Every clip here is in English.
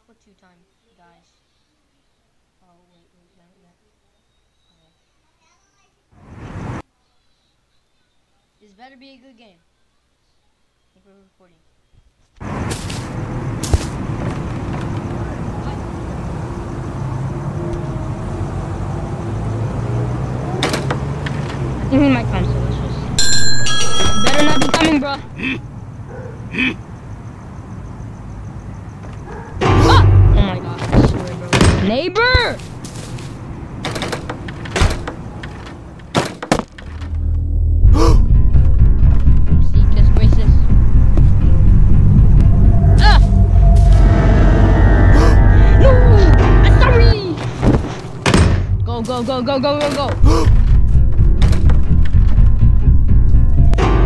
Alpha 2 time, guys. Oh, wait, wait, wait, wait. Oh. This better be a good game. I think we're recording. Give me my console. Better not be coming, bro. Neighbor! Go, go, go, go, go, go!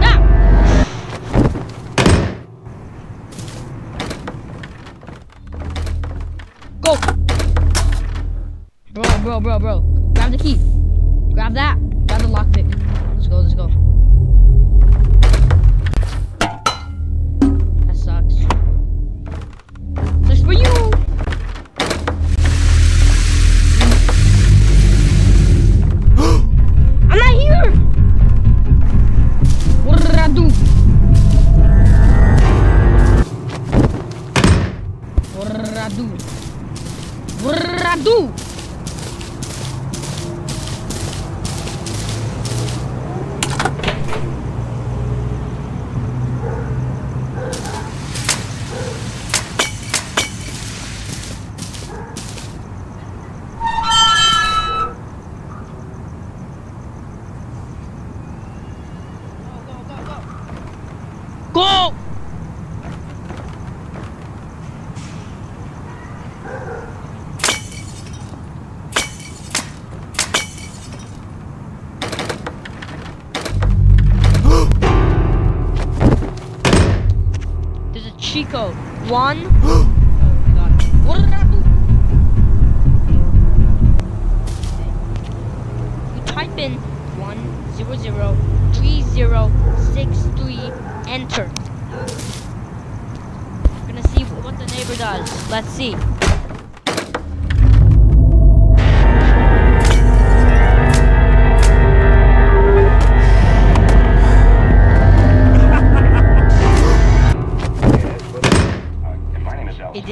Ah! Go! Bro, bro, bro. Grab the key. Grab that. Grab the lockpick. Let's go, let's go. That sucks. That's for you! I'm not here! What did I do? What did I do? What did I do? Chico. One. oh my god. What did I do? You type in one zero zero three zero six three. Enter. We're gonna see what the neighbor does. Let's see.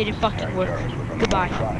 didn't fucking work. Goodbye.